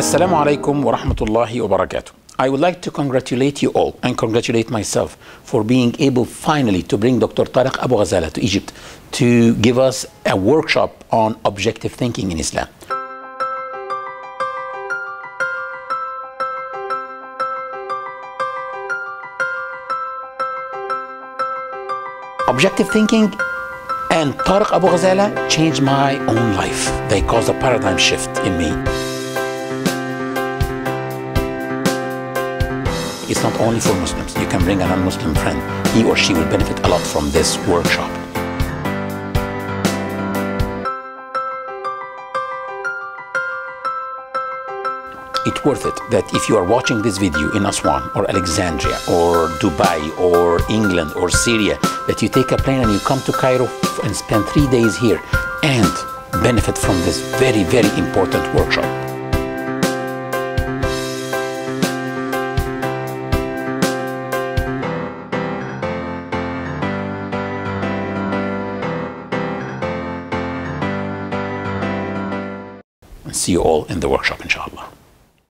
Assalamu alaikum wa rahmatullahi wa barakatuh. I would like to congratulate you all and congratulate myself for being able finally to bring Dr. Tariq Abu Ghazala to Egypt to give us a workshop on objective thinking in Islam. Objective thinking and Tariq Abu Ghazala changed my own life. They caused a paradigm shift in me. It's not only for Muslims. You can bring a non-Muslim friend. He or she will benefit a lot from this workshop. It's worth it that if you are watching this video in Aswan or Alexandria or Dubai or England or Syria, that you take a plane and you come to Cairo and spend three days here and benefit from this very, very important workshop. See you all in the workshop, inshallah.